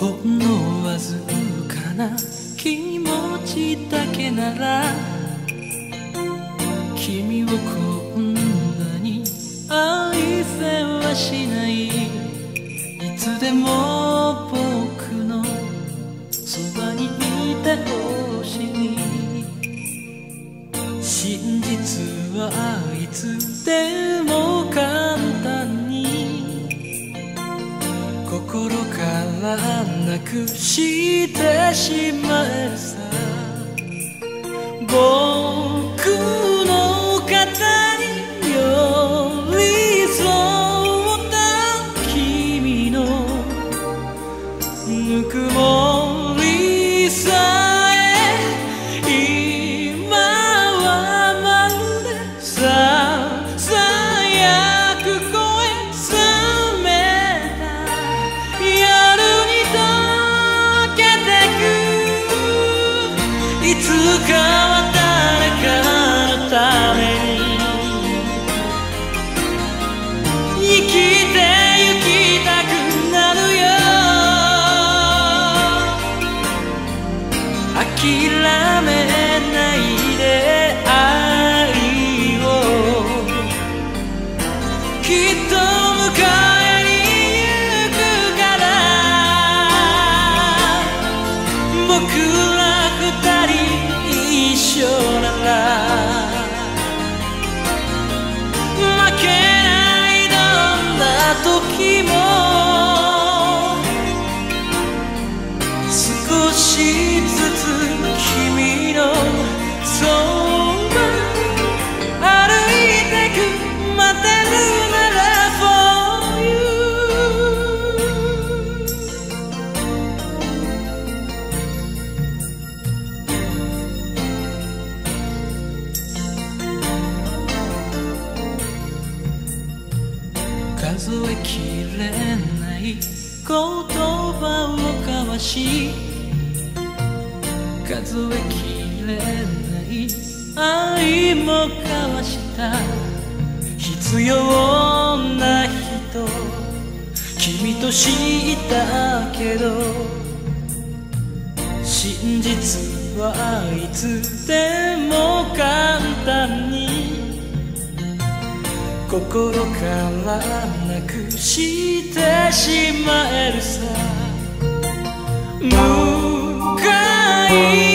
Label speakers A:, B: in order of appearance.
A: ほんのわずかな気持ちだけなら君をこんなに愛せはしない。いつでも心からなくしてしまえさ。僕かは誰かのために。生きてゆきたくなるよ。諦め時も数えきれない言葉を交わし数えきれない愛も交わした。必要な人君と知った。けど真実はいつでも簡単に心からなくしてしまえるさ向かい